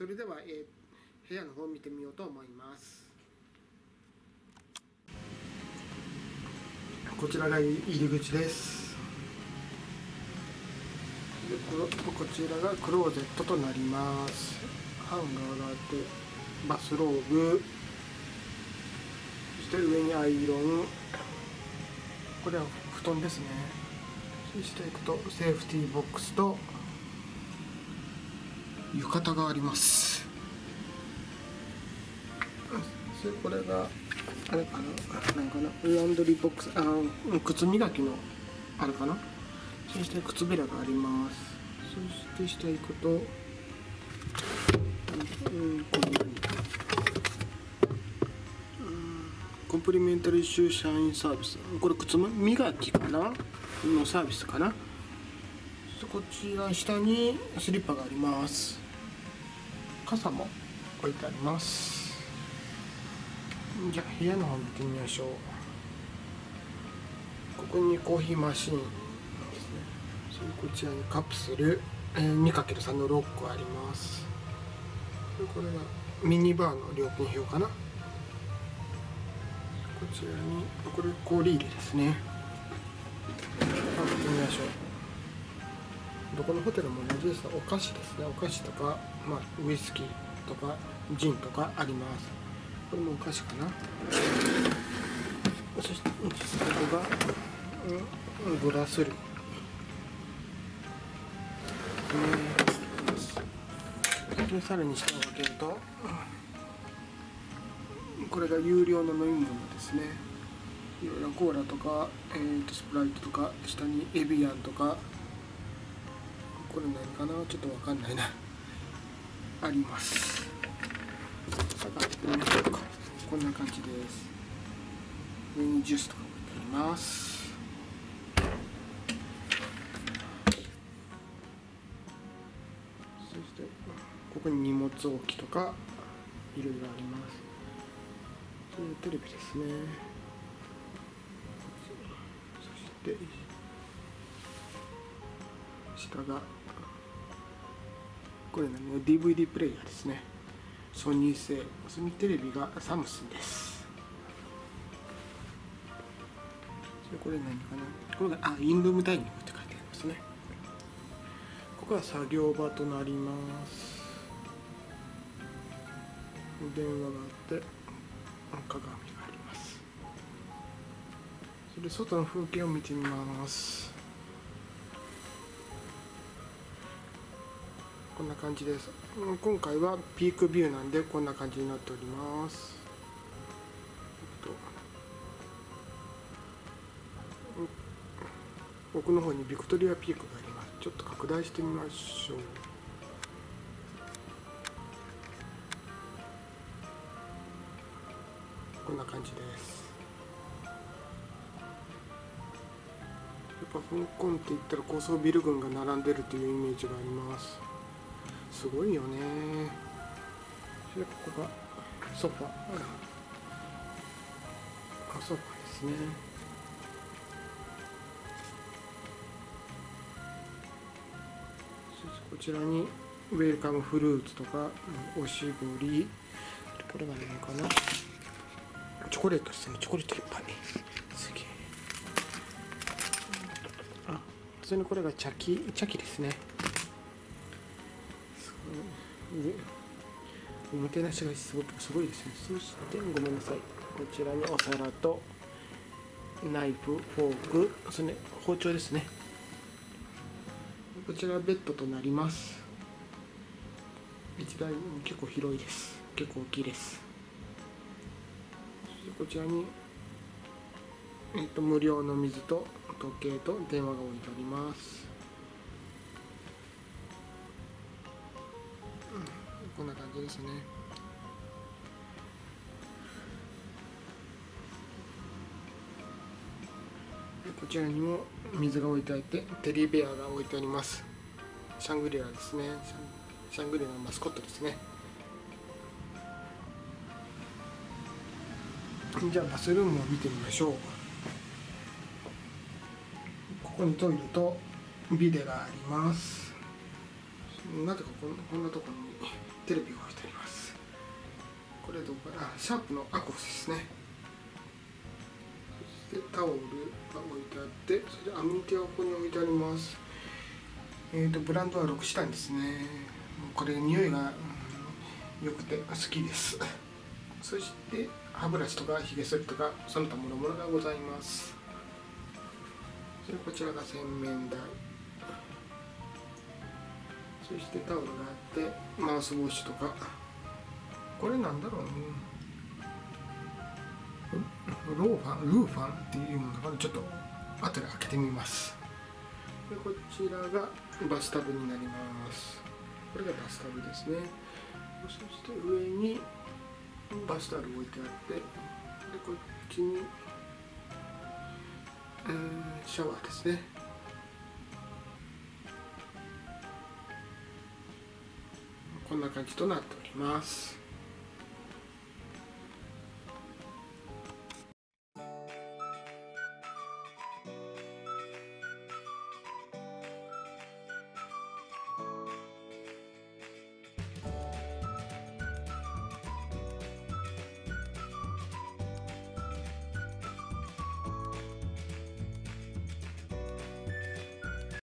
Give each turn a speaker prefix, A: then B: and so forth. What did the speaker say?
A: それでは、えー部屋の方を見てみようと思います。こちらが入り口です。でここちらがクローゼットとなります。ハンガーがあってバスローブ。そして上にアイロン。これは布団ですね。そしていくとセーフティーボックスと浴衣があります。それこれがあれかな？なんかな？ランドリーボックス。あ靴磨きのあれかな？そして靴べらがあります。そして下行くとうんこのコンプリメンタリーシュー社員サービス。これ靴磨きかな？のサービスかな？こちら下にスリッパがあります傘も置いてあります。じゃあ部屋の方見てみましょう。ここにコーヒーマシーンですね。それこちらにカプセル、えー、2×3 の6個あります。これがミニバーの料金表かな。こちらにこれ氷入れですね。見てみましょう。どこのホテルも同じです。お菓子ですね。お菓子とか、まあ、ウイスキーとかジンとかあります。これもお菓子かな。そしてここが、うん、グラス類。えー、さらに下を開けるとこれが有料の飲み物ですね。いろいろコーラとか、えーと、スプライトとか下にエビアンとかこれ何かな？ちょっとわかんないな。あります。こんな感じです。上にジュースとか置いてあります。そしてここに荷物置きとかいろいろあります。テレビですね。そして下がこれ何 DVD プレイヤーですね。ソニー製ソニーテレビがサムスンです。それこれ何かな？これがあインルームダイニングって書いてありますね。ここは作業場となります。電話があって鏡があります。それで外の風景を見てみます。こんな感じです。今回はピークビューなんでこんな感じになっております。奥の方にビクトリアピークがあります。ちょっと拡大してみましょう。こんな感じです。やっぱ香港って言ったら高層ビル群が並んでるというイメージがあります。すごいよね。それここがソファあソファですね。こちらにウェルカムフルーツとかおしぼり。これが何かな。チョコレートですね。チョコレートいっぱい。すげえ。あ普通にこれが茶器茶器ですね。おもてなしがすごくすごいですね。そしてごめんなさい。こちらにお皿とナイフフォークそれ包丁ですね。こちらベッドとなります。一台結構広いです。結構大きいです。こちらに、えっと、無料の水と時計と電話が置いてあります。こんな感じですね。こちらにも水が置いてあってテディベアが置いてあります。シャングリラですね。シャングリラのマスコットですね。じゃあバスルームを見てみましょう。ここにトイレとビデがあります。なぜかこんなところにテレビが置いてあります。これどこかなシャープのアコフですね。そしてタオルが置いてあってそれでアメニティはここに置いてあります。えーとブランドは6下ですね。これ匂いが良くて好きです。そして歯ブラシとかひげ剃りとかその他もろもろがございます。こちらが洗面台。そしてタオルがあってマウスウォッシュとか。これなんだろうね。ローファンルーファンっていうものだからちょっと後で開けてみます。でこちらがバスタブになります。これがバスタブですね。そして上にバスタオル置いてあってでこっちに、えー、シャワーですねこんな感じとなっております。